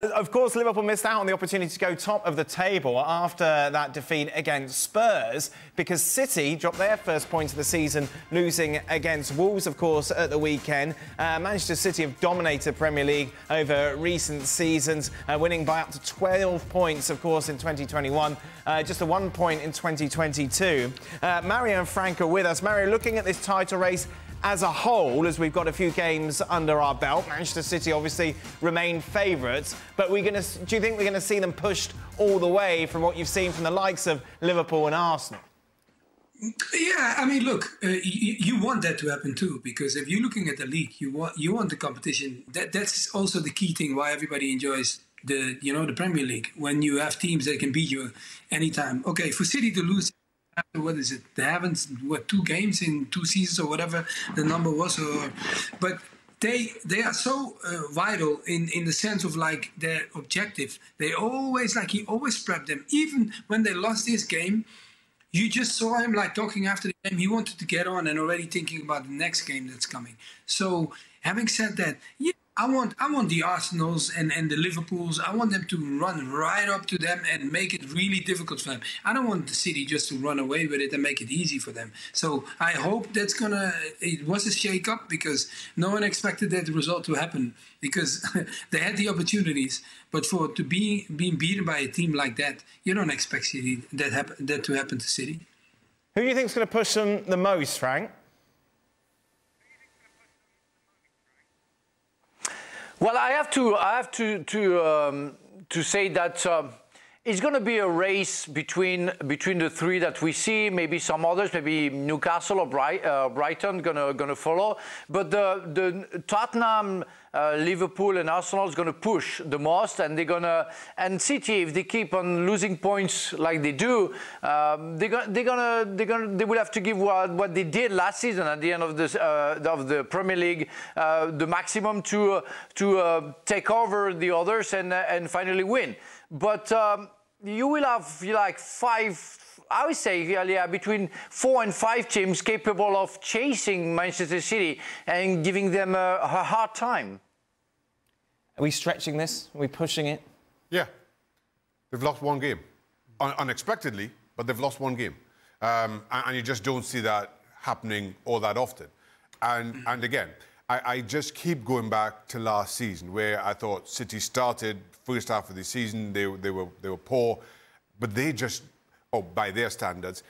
Of course, Liverpool missed out on the opportunity to go top of the table after that defeat against Spurs because City dropped their first point of the season, losing against Wolves, of course, at the weekend. Uh, Manchester City have dominated Premier League over recent seasons, uh, winning by up to 12 points, of course, in 2021, uh, just a one point in 2022. Uh, Mario and Frank are with us. Mario, looking at this title race, as a whole, as we've got a few games under our belt, Manchester City obviously remain favourites. But we're going to. Do you think we're going to see them pushed all the way from what you've seen from the likes of Liverpool and Arsenal? Yeah, I mean, look, uh, you, you, want that to happen too, because if you're looking at the league, you want you want the competition. That that's also the key thing why everybody enjoys the you know the Premier League when you have teams that can beat you anytime. Okay, for City to lose what is it? They haven't what two games in two seasons or whatever the number was, or but they they are so uh, vital in in the sense of like their objective. They always like he always prepped them, even when they lost this game. You just saw him like talking after the game. He wanted to get on and already thinking about the next game that's coming. So having said that, yeah I want I want the Arsenals and, and the Liverpools. I want them to run right up to them and make it really difficult for them. I don't want the City just to run away with it and make it easy for them. So I hope that's gonna. It was a shake up because no one expected that result to happen because they had the opportunities. But for to be being beaten by a team like that, you don't expect City that happen that to happen to City. Who do you think is going to push them the most, Frank? Well, I have to, I have to, to, um, to say that um, it's going to be a race between between the three that we see. Maybe some others, maybe Newcastle or Bright, uh, Brighton, gonna gonna follow. But the the Tottenham, uh, Liverpool, and Arsenal is gonna push the most, and they're gonna and City if they keep on losing points like they do, um, they're they're gonna they're gonna they will have to give what, what they did last season at the end of this uh, of the Premier League, uh, the maximum to to uh, take over the others and and finally win. But um, you will have like five I would say yeah, between four and five teams capable of chasing Manchester City and giving them a, a hard time. Are we stretching this? Are we pushing it? Yeah. They've lost one game. Un unexpectedly, but they've lost one game. Um, and, and, you just don't see that happening all that often. And, and again, I, I just keep going back to last season where I thought City started first half of the season, they, they, were, they were poor, but they just, oh, by their standards,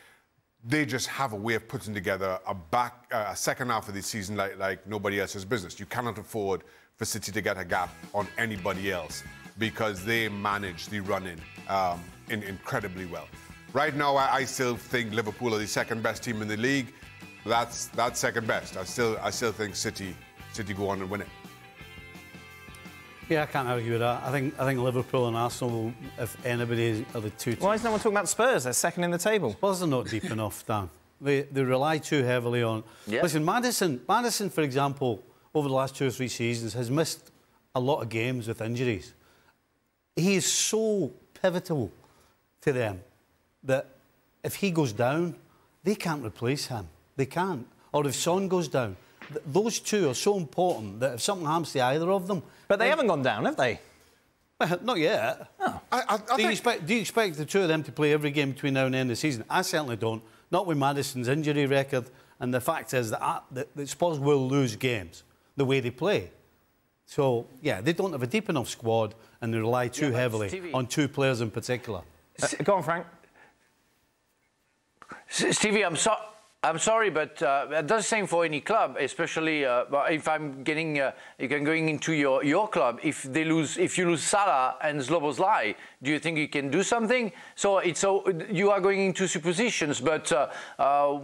they just have a way of putting together a back uh, a second half of the season like, like nobody else's business. You cannot afford for City to get a gap on anybody else because they manage the running um, in, incredibly well. Right now, I, I, still think Liverpool are the second best team in the league. That's that's second best. I still I still think City City go on and win it. Yeah, I can't argue with that. I think I think Liverpool and Arsenal, if anybody are the two. Why is no one talking about Spurs? They're second in the table. Spurs are not deep enough, Dan. They they rely too heavily on. Yeah. Listen, Maddison, Maddison, for example, over the last two or three seasons, has missed a lot of games with injuries. He is so pivotal to them that if he goes down, they can't replace him. They can't. Or if Son goes down, those two are so important that if something happens to either of them... But they then, haven't gone down, have they? Not yet. Oh. I, I, I do, think... you expect, do you expect the two of them to play every game between now and the end of the season? I certainly don't. Not with Maddison's injury record. And the fact is that, that, that Spurs will lose games the way they play. So, yeah, they don't have a deep enough squad and they rely too yeah, heavily Stevie... on two players in particular. Uh, go on, Frank. Stevie, I'm sorry. I'm sorry, but uh, it does the same for any club, especially uh, if I'm getting, uh, going into your, your club. If they lose, if you lose Salah and Szoboszlai, do you think you can do something? So it's so you are going into suppositions, but uh, uh,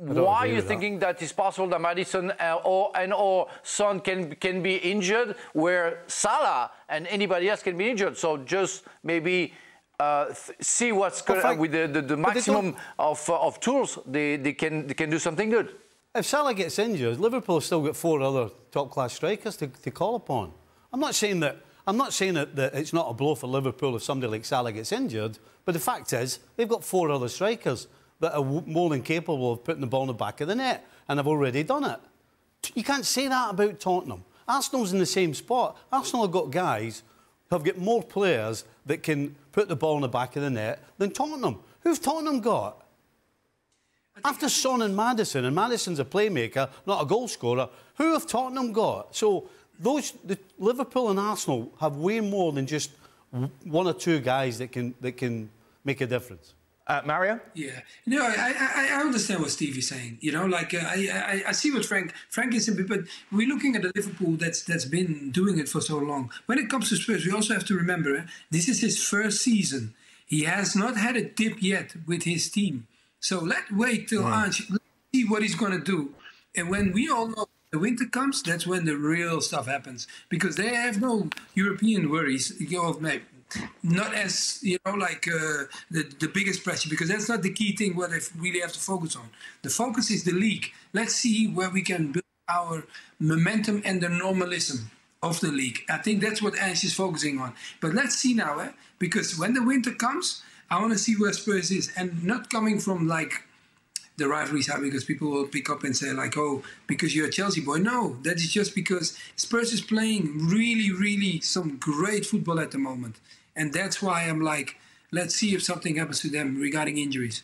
why are you thinking that. that it's possible that Maddison uh, or and or Son can can be injured, where Salah and anybody else can be injured? So just maybe uh, see what's going well, with the, the, the maximum of, uh, of tools, they, they, can, they can do something good. If Salah gets injured, Liverpool still got four other top-class strikers to, to call upon. I'm not saying that I'm not saying that, that it's not a blow for Liverpool if somebody like Salah gets injured, but the fact is they've got four other strikers that are more than capable of putting the ball in the back of the net and have already done it. You can't say that about Tottenham. Arsenal's in the same spot. Arsenal have got guys have got more players that can put the ball in the back of the net than Tottenham. Who've Tottenham got? After Son and Maddison, and Maddison's a playmaker, not a goal scorer, who have Tottenham got? So those the, Liverpool and Arsenal have way more than just one or two guys that can that can make a difference. Uh, Mario? Yeah, no, I, I, I understand what Steve is saying. You know, like uh, I, I, I see what Frank Frank is saying, but we're looking at a Liverpool that's that's been doing it for so long. When it comes to Spurs, we also have to remember eh, this is his first season. He has not had a dip yet with his team. So let's wait till right. Ange, see what he's going to do. And when we all know the winter comes, that's when the real stuff happens because they have no European worries. You know, not as you know like uh, the the biggest pressure because that's not the key thing what I really have to focus on. The focus is the league. Let's see where we can build our momentum and the normalism of the league. I think that's what Ange is focusing on. But let's see now, eh? because when the winter comes, I want to see where Spurs is, and not coming from like the rivalries are because people will pick up and say like, oh, because you're a Chelsea boy. No, that is just because Spurs is playing really, really some great football at the moment, and that's why I'm like, let's see if something happens to them regarding injuries.